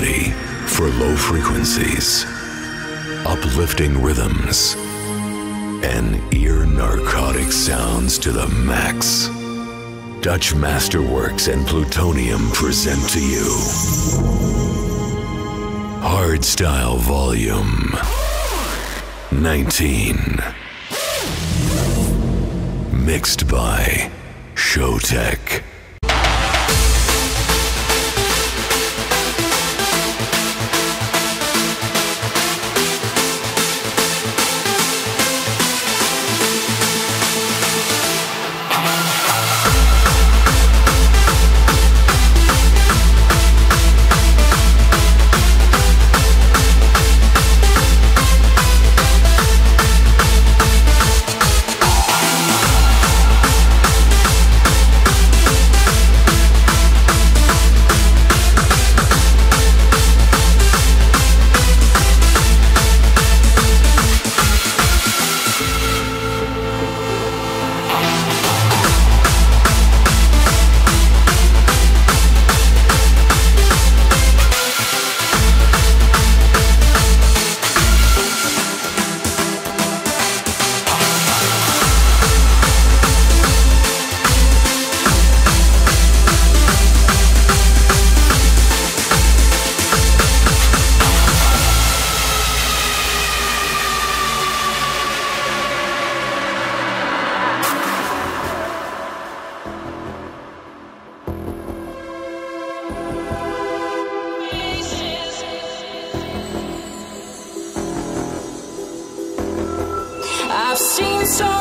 ready for low frequencies, uplifting rhythms, and ear narcotic sounds to the max. Dutch Masterworks and Plutonium present to you Hardstyle Volume 19. Mixed by Showtek.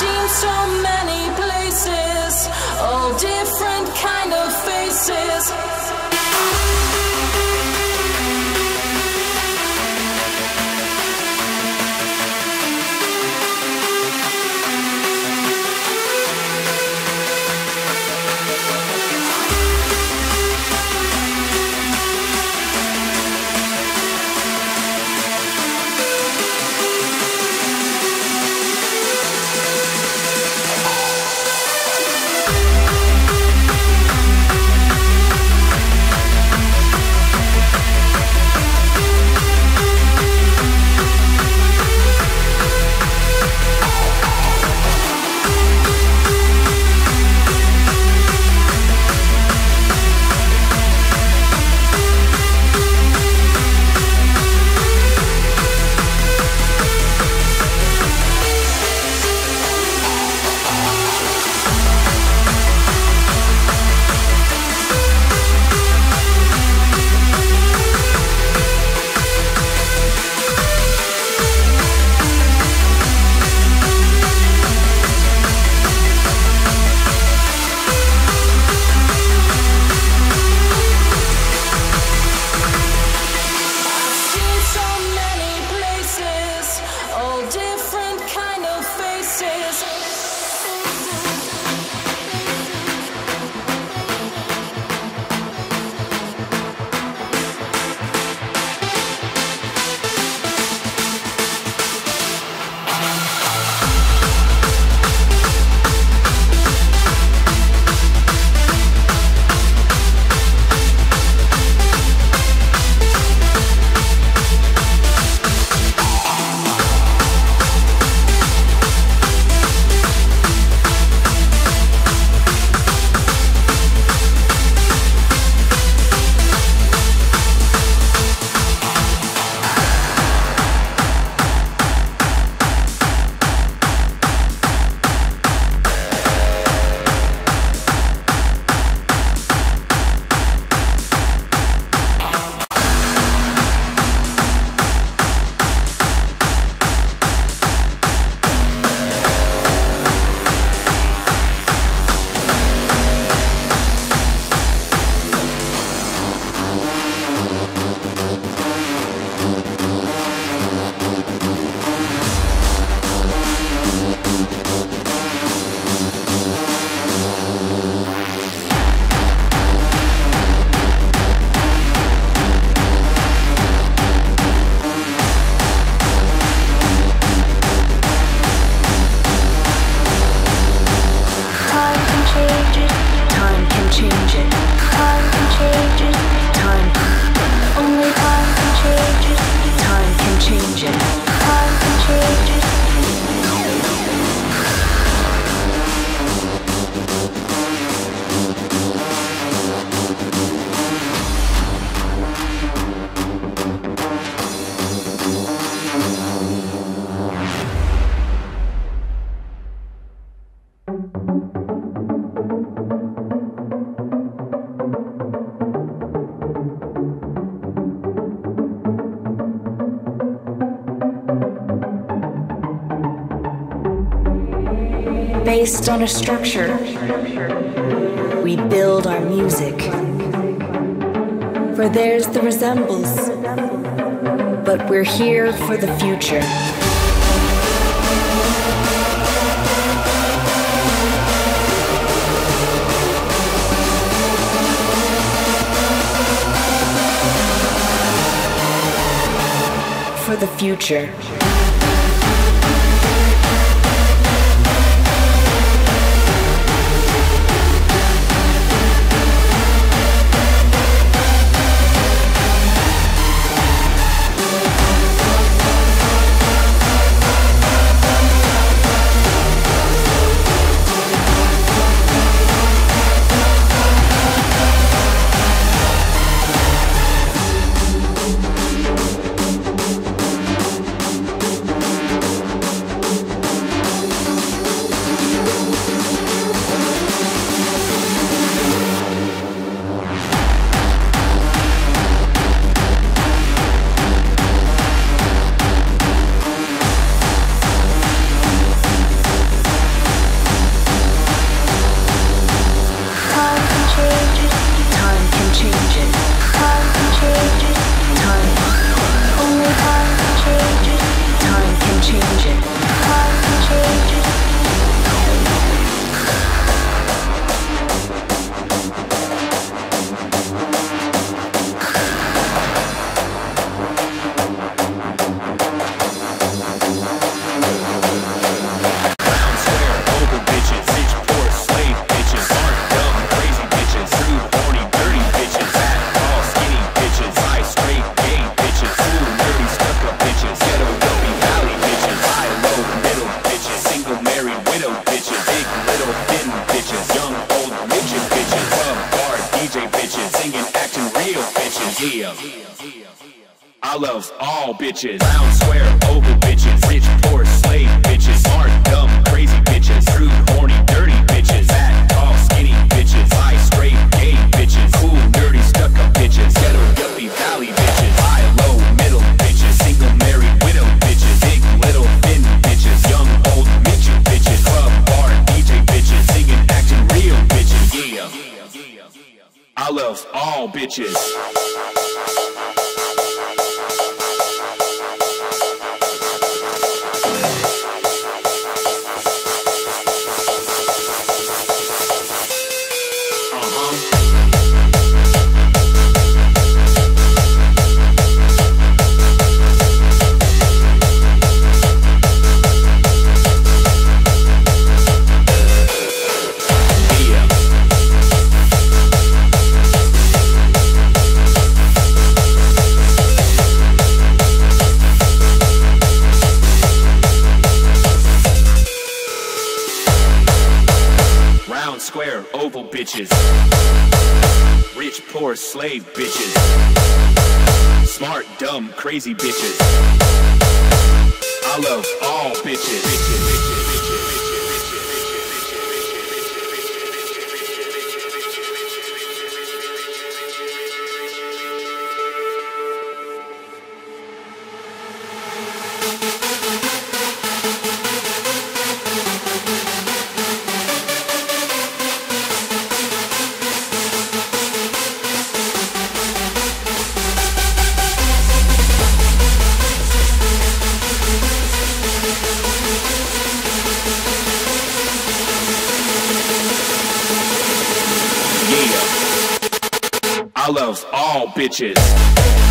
seen so many places, all different kind of faces. Change it. changing. based on a structure. We build our music. For there's the resemblance. But we're here for the future. For the future. here. I love all bitches. Round, square, oval bitches. Rich, poor, slave bitches. Smart, dumb, crazy bitches. Slave bitches. Smart, dumb, crazy bitches. I love all bitches. bitches, bitches, bitches. loves all bitches.